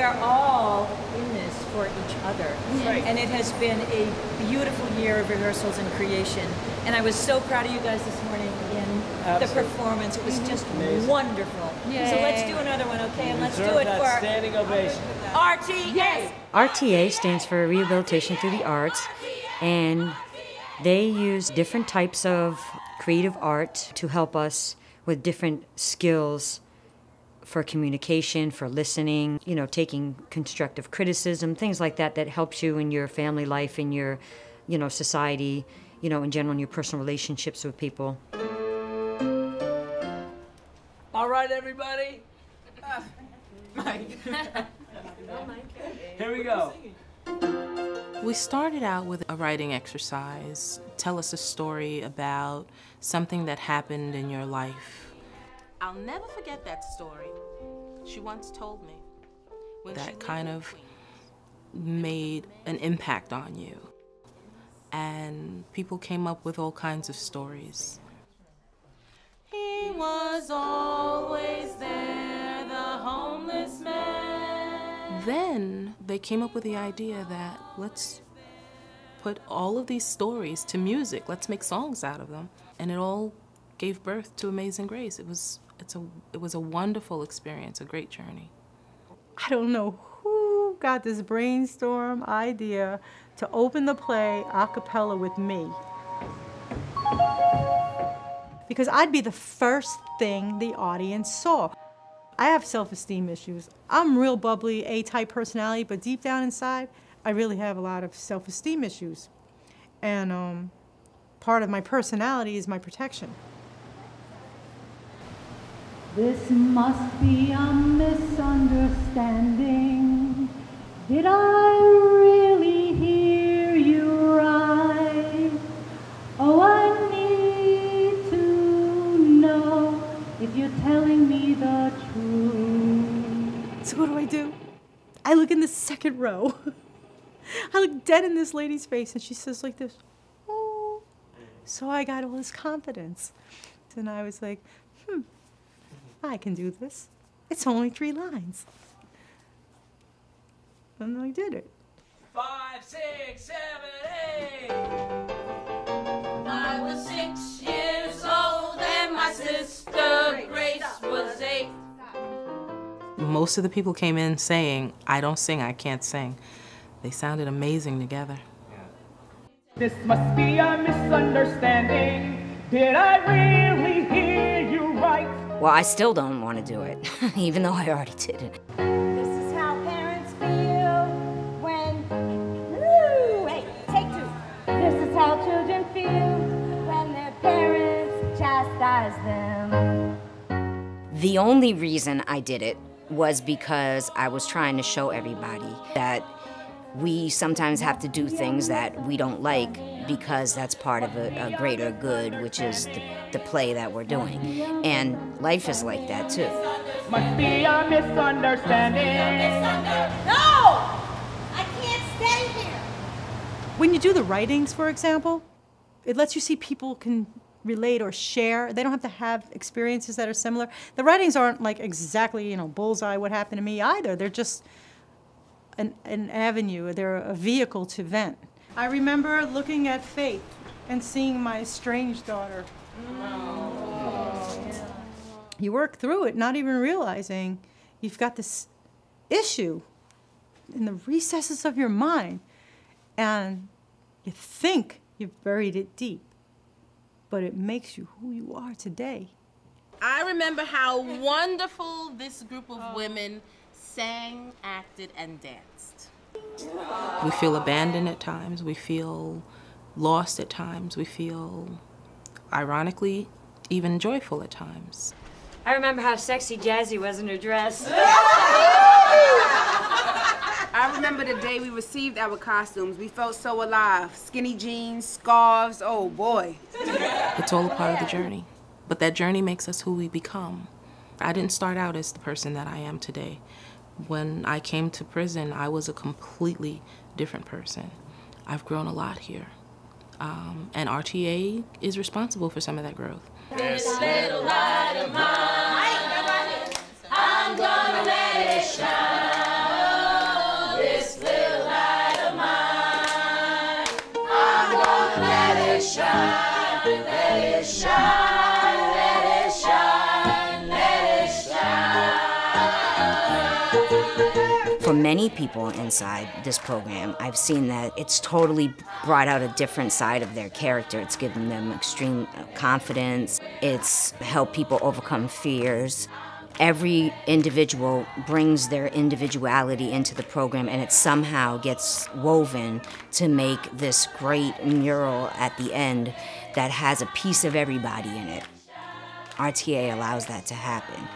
we are all in this for each other. Right. And it has been a beautiful year of rehearsals and creation. And I was so proud of you guys this morning in the performance. It was mm-hmm. just wonderful. So let's do another one, okay? And let's do it that for standing ovation. RTA. RTA stands for Rehabilitation Through the Arts, and they use different types of creative art to help us with different skills for communication, for listening, you know, taking constructive criticism, things like that that helps you in your family life, in your, you know, society, you know, in general in your personal relationships with people. All right, everybody. mike Here we go. We started out with a writing exercise. Tell us a story about something that happened in your life. I'll never forget that story. She once told me. that kind of made an impact on you. And people came up with all kinds of stories. He was always there, the homeless man. Then they came up with the idea that let's put all of these stories to music. Let's make songs out of them. And it all gave birth to Amazing Grace. It was it's a it was a wonderful experience, a great journey. I don't know who got this brainstorm idea to open the play a cappella with me. Because I'd be the first thing the audience saw. I have self esteem issues. I'm real bubbly, A type personality, but deep down inside, I really have a lot of self esteem issues. And um, part of my personality is my protection. This must be a misunderstanding. Did I really hear you right? Oh, I need to know if you're telling me the truth. So what do I do? I look in the second row. I look dead in this lady's face, and she says like this, "Oh." So I got all this confidence, and I was like, "Hmm, I can do this. It's only three lines." And I did it. Five, six, seven, eight. I was six years old and my sister Grace was eight. Most of the people came in saying, I don't sing, I can't sing. They sounded amazing together. This must be a misunderstanding. Did I really hear you right? Well, I still don't want to do it, even though I already did it. This is how parents feel when. Woo! Hey, take two. This is how children feel when their parents chastise them. The only reason I did it was because I was trying to show everybody that we sometimes have to do things that we don't like because that's part of a, a greater good, which is the, the play that we're doing. And life is like that too. Must be a misunderstanding. No! I can't stay here! When you do the writings, for example, it lets you see people can relate or share. They don't have to have experiences that are similar. The writings aren't like exactly, you know, bullseye what happened to me either. They're just an, an avenue, they're a vehicle to vent. I remember looking at Faith and seeing my estranged daughter. You work through it, not even realizing you've got this issue in the recesses of your mind, and you think you've buried it deep, but it makes you who you are today. I remember how wonderful this group of women sang, acted, and danced. We feel abandoned at times, we feel lost at times, we feel, ironically, even joyful at times. I remember how sexy Jazzy was in her dress. I remember the day we received our costumes. We felt so alive. Skinny jeans, scarves, oh boy. It's all a part of the journey. But that journey makes us who we become. I didn't start out as the person that I am today. When I came to prison, I was a completely different person. I've grown a lot here. Um, and RTA is responsible for some of that growth. shine, let it shine. Many people inside this program, I've seen that it's totally brought out a different side of their character. It's given them extreme confidence, it's helped people overcome fears. Every individual brings their individuality into the program, and it somehow gets woven to make this great mural at the end that has a piece of everybody in it. RTA allows that to happen.